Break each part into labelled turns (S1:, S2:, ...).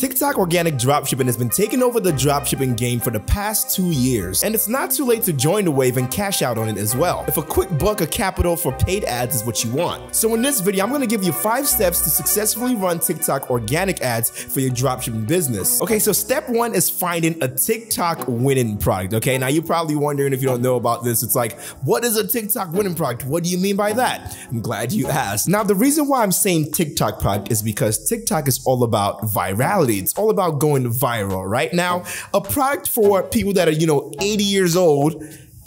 S1: TikTok organic dropshipping has been taking over the dropshipping game for the past two years, and it's not too late to join the wave and cash out on it as well. If a quick buck of capital for paid ads is what you want. So in this video, I'm gonna give you five steps to successfully run TikTok organic ads for your dropshipping business. Okay, so step one is finding a TikTok winning product. Okay, now you're probably wondering if you don't know about this, it's like, what is a TikTok winning product? What do you mean by that? I'm glad you asked. Now, the reason why I'm saying TikTok product is because TikTok is all about virality It's all about going viral, right? Now, a product for people that are, you know, 80 years old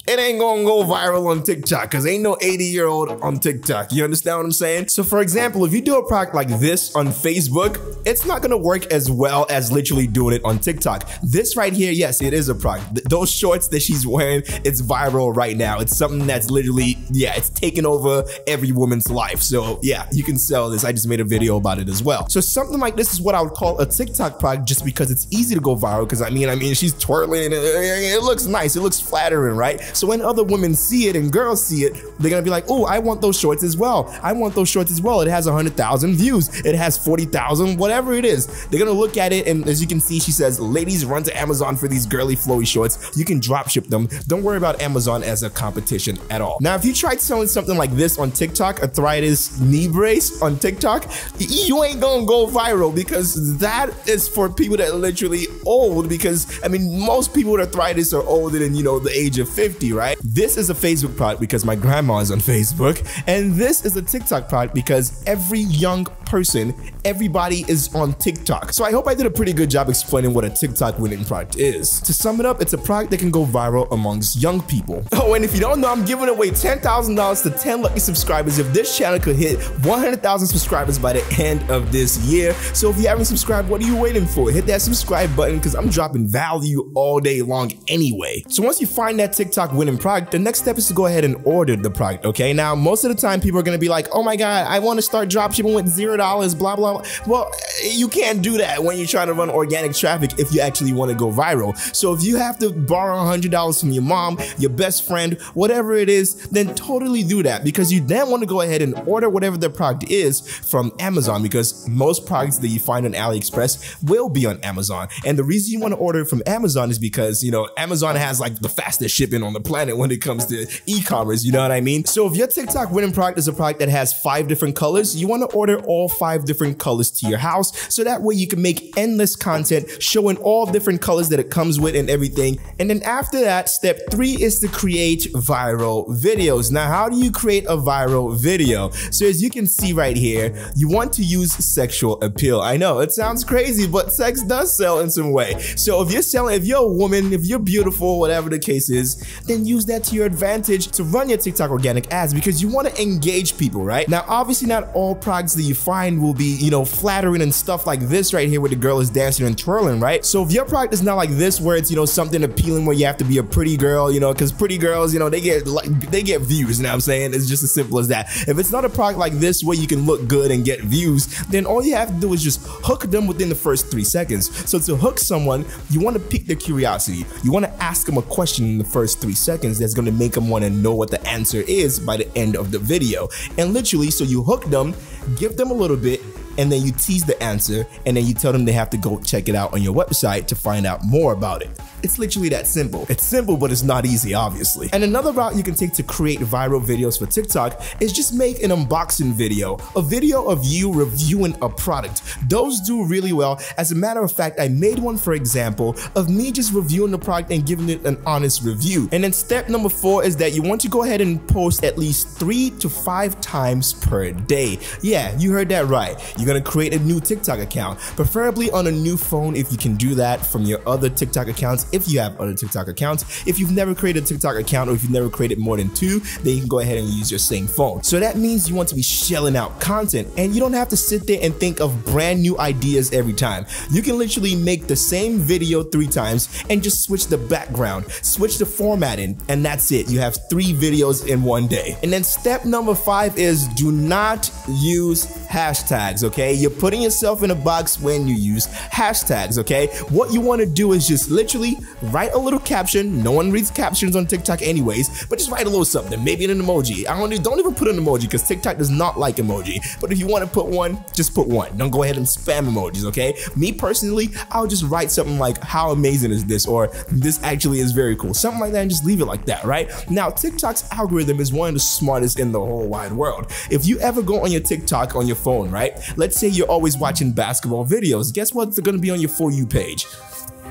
S1: it ain't gonna go viral on TikTok because ain't no 80 year old on TikTok. You understand what I'm saying? So for example, if you do a product like this on Facebook, it's not gonna work as well as literally doing it on TikTok. This right here, yes, it is a product. Th those shorts that she's wearing, it's viral right now. It's something that's literally, yeah, it's taken over every woman's life. So yeah, you can sell this. I just made a video about it as well. So something like this is what I would call a TikTok product just because it's easy to go viral. Because I mean, I mean, she's twirling, it looks nice, it looks flattering, right? So when other women see it and girls see it, they're gonna be like, oh, I want those shorts as well. I want those shorts as well. It has 100,000 views. It has 40,000, whatever it is. They're gonna look at it and as you can see, she says, ladies, run to Amazon for these girly flowy shorts. You can drop ship them. Don't worry about Amazon as a competition at all. Now, if you tried selling something like this on TikTok, arthritis knee brace on TikTok, you ain't gonna go viral because that is for people that are literally old because I mean, most people with arthritis are older than, you know, the age of 50, right? This is a Facebook product because my grandma is on Facebook, and this is a TikTok product because every young person, everybody is on TikTok. So I hope I did a pretty good job explaining what a TikTok winning product is. To sum it up, it's a product that can go viral amongst young people. Oh, and if you don't know, I'm giving away $10,000 to 10 lucky subscribers if this channel could hit 100,000 subscribers by the end of this year. So if you haven't subscribed, what are you waiting for? Hit that subscribe button because I'm dropping value all day long anyway. So once you find that TikTok winning product, the next step is to go ahead and order the product, okay? Now, most of the time people are gonna be like, oh my God, I wanna start dropshipping with $0 dollars, blah, blah. blah. Well, you can't do that when you're trying to run organic traffic if you actually want to go viral. So if you have to borrow $100 from your mom, your best friend, whatever it is, then totally do that because you then want to go ahead and order whatever the product is from Amazon because most products that you find on AliExpress will be on Amazon. And the reason you want to order from Amazon is because, you know, Amazon has like the fastest shipping on the planet when it comes to e-commerce, you know what I mean? So if your TikTok winning product is a product that has five different colors, you want to order all five different colors to your house. So that way you can make endless content showing all different colors that it comes with and everything. And then after that, step three is to create viral videos. Now, how do you create a viral video? So as you can see right here, you want to use sexual appeal. I know it sounds crazy, but sex does sell in some way. So if you're selling, if you're a woman, if you're beautiful, whatever the case is, then use that to your advantage to run your TikTok organic ads because you want to engage people, right? Now, obviously not all products that you find will be, you know, flattering and stuff like this right here where the girl is dancing and twirling, right? So if your product is not like this where it's, you know, something appealing where you have to be a pretty girl, you know, because pretty girls, you know, they get like they get views, you know what I'm saying? It's just as simple as that. If it's not a product like this where you can look good and get views, then all you have to do is just hook them within the first three seconds. So to hook someone, you want to pique their curiosity. You want to ask them a question in the first three seconds that's going to make them want to know what the answer is by the end of the video. And literally, so you hook them, give them a little bit, and then you tease the answer, and then you tell them they have to go check it out on your website to find out more about it. It's literally that simple. It's simple, but it's not easy, obviously. And another route you can take to create viral videos for TikTok is just make an unboxing video, a video of you reviewing a product. Those do really well. As a matter of fact, I made one, for example, of me just reviewing the product and giving it an honest review. And then step number four is that you want to go ahead and post at least three to five times per day. Yeah, you heard that right. You're gonna create a new TikTok account, preferably on a new phone if you can do that from your other TikTok accounts if you have other TikTok accounts. If you've never created a TikTok account or if you've never created more than two, then you can go ahead and use your same phone. So that means you want to be shelling out content and you don't have to sit there and think of brand new ideas every time. You can literally make the same video three times and just switch the background, switch the formatting, and that's it. You have three videos in one day. And then step number five is do not use hashtags, okay? You're putting yourself in a box when you use hashtags, okay? What you want to do is just literally write a little caption. No one reads captions on TikTok anyways, but just write a little something, maybe an emoji. I don't, don't even put an emoji because TikTok does not like emoji. But if you want to put one, just put one. Don't go ahead and spam emojis, okay? Me personally, I'll just write something like, how amazing is this? Or this actually is very cool. Something like that and just leave it like that, right? Now, TikTok's algorithm is one of the smartest in the whole wide world. If you ever go on your TikTok on your phone, right? Let's say you're always watching basketball videos. Guess what? They're gonna be on your For You page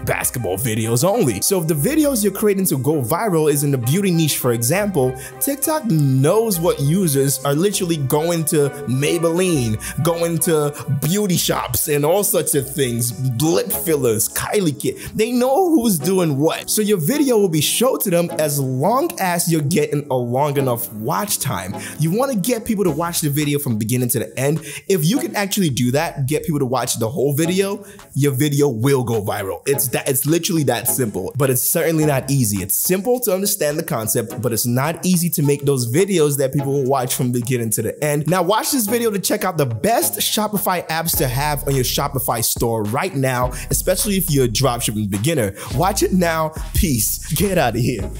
S1: basketball videos only. So if the videos you're creating to go viral is in the beauty niche, for example, TikTok knows what users are literally going to Maybelline, going to beauty shops and all sorts of things, lip fillers, Kylie Kit. They know who's doing what. So your video will be shown to them as long as you're getting a long enough watch time. You want to get people to watch the video from beginning to the end. If you can actually do that, get people to watch the whole video, your video will go viral. It's that it's literally that simple, but it's certainly not easy. It's simple to understand the concept, but it's not easy to make those videos that people will watch from beginning to the end. Now watch this video to check out the best Shopify apps to have on your Shopify store right now, especially if you're a dropshipping beginner. Watch it now. Peace. Get out of here.